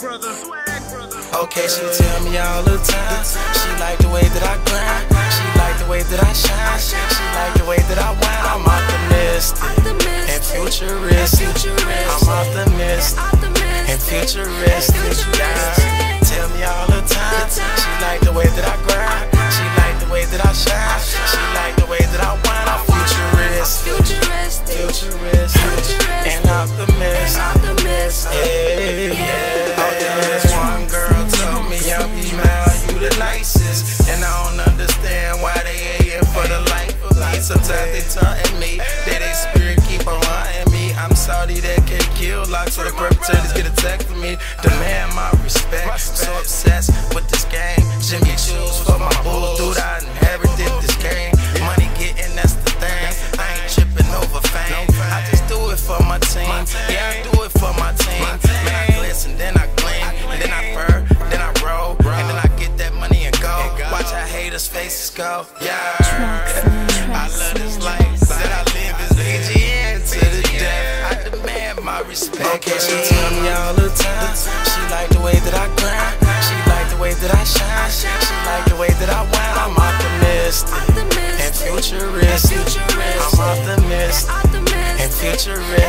brother. Swag brother. Okay, she tell me all the time. She like the way that I grind. She like the way that I shine. She like the way that I whine. I'm optimistic and futuristic. I'm optimistic and futuristic. Yeah. Tell me all the time. She like the way that I Sometimes they taunting me that they spirit keep on haunting me. I'm sorry that can kill locks so the perpetrators get attacked for me. Demand my respect. So obsessed with this game. Jimmy Choos for my bulls, dude. I inherited this game. Money getting, that's the thing. I ain't tripping over fame. I just do it for my team. Yeah, I do it for my team. Man, I glitz and then I gleam, and then I burn, then I roll, and then I get that money and go. Watch how haters' faces go. Yeah, I love this life that I live is BGN to the death. I demand my respect. Okay, she tell me all the time. She like the way that I grind. She like the way that I shine. She like the way that I whine. I'm optimistic and futuristic. I'm optimistic and futuristic.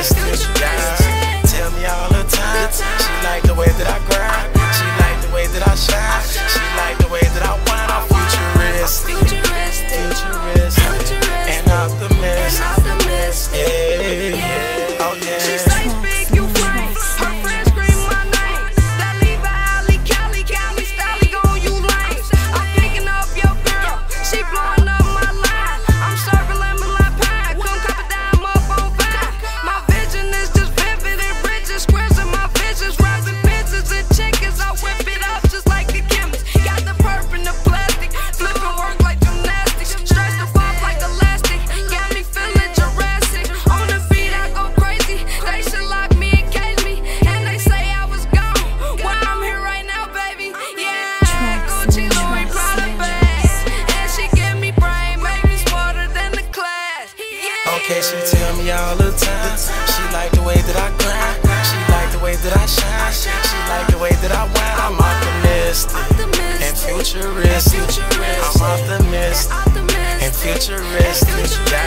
Yeah. She tell me all the time. She like the way that I grind. She like the way that I shine. She like the way that I whine. I'm optimistic and futuristic. I'm optimistic and futuristic.